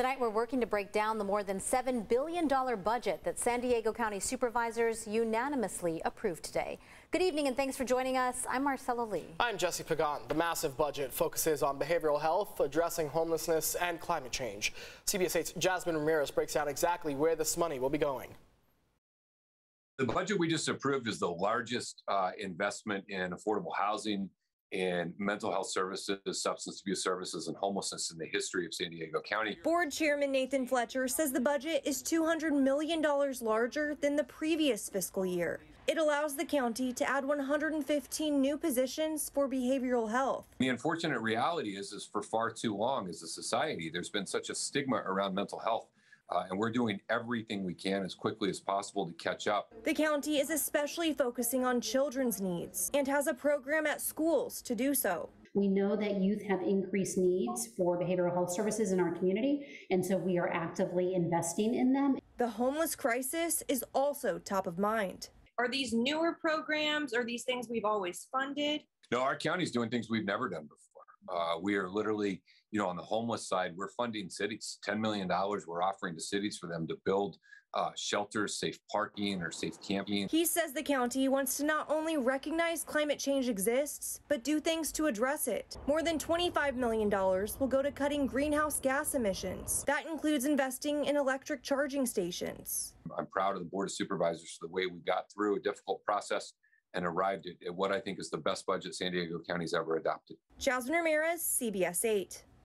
Tonight, we're working to break down the more than $7 billion budget that San Diego County supervisors unanimously approved today. Good evening and thanks for joining us. I'm Marcella Lee. I'm Jesse Pagan. The massive budget focuses on behavioral health, addressing homelessness, and climate change. CBS 8's Jasmine Ramirez breaks down exactly where this money will be going. The budget we just approved is the largest uh, investment in affordable housing, in mental health services, substance abuse services, and homelessness in the history of San Diego County. Board Chairman Nathan Fletcher says the budget is $200 million larger than the previous fiscal year. It allows the county to add 115 new positions for behavioral health. The unfortunate reality is, is for far too long as a society, there's been such a stigma around mental health uh, and we're doing everything we can as quickly as possible to catch up. The county is especially focusing on children's needs and has a program at schools to do so. We know that youth have increased needs for behavioral health services in our community, and so we are actively investing in them. The homeless crisis is also top of mind. Are these newer programs? Are these things we've always funded? No, our county's doing things we've never done before. Uh, we are literally, you know, on the homeless side, we're funding cities. $10 million we're offering to cities for them to build uh, shelters, safe parking, or safe camping. He says the county wants to not only recognize climate change exists, but do things to address it. More than $25 million will go to cutting greenhouse gas emissions. That includes investing in electric charging stations. I'm proud of the Board of Supervisors for the way we got through a difficult process and arrived at, at what I think is the best budget San Diego County's ever adopted. Jasmine Ramirez, CBS 8.